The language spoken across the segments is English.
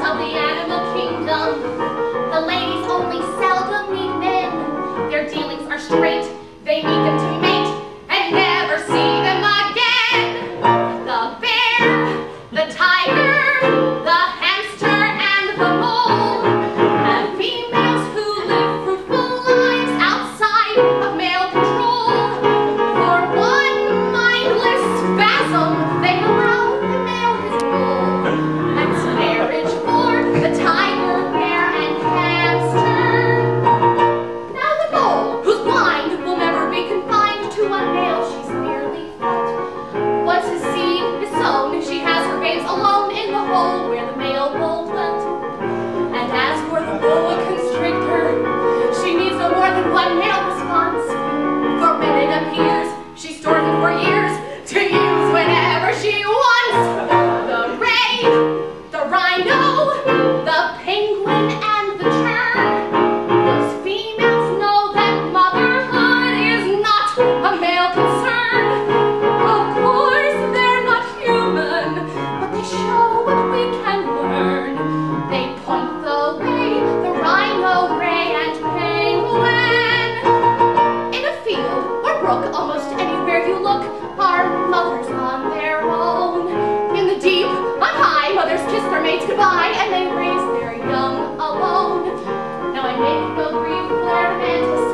of the animal kingdom. The ladies only brook, almost anywhere you look, are mothers on their own. In the deep, on high, mothers kiss their mates goodbye, and they raise their young alone. Now I make the grief, Claire the mantis,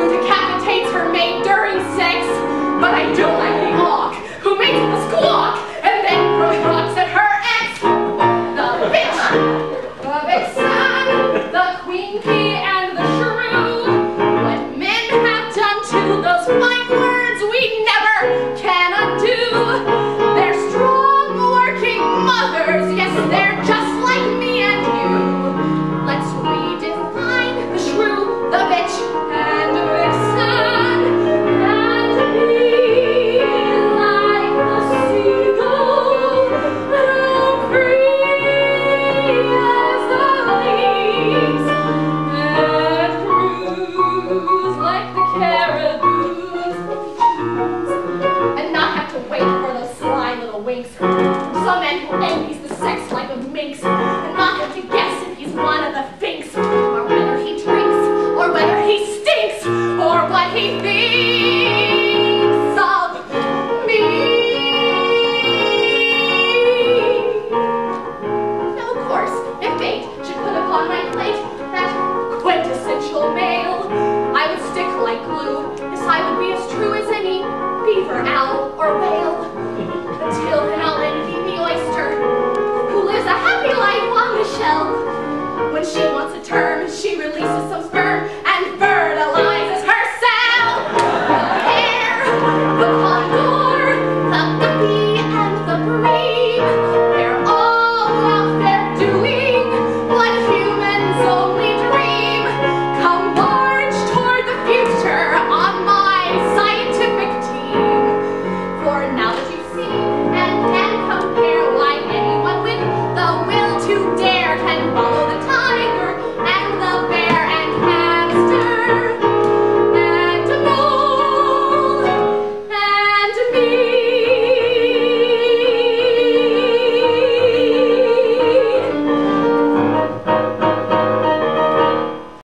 who decapitates her mate during sex, but I do like the hawk, who makes the squawk, and then croaks at her ex. The bitch, the its son, the queen bee, and not have to wait for those sly little winks. From some man who envies the sex like a minx, and not have to guess if he's one of the finks. Or whether he drinks or whether he stinks or what he thinks.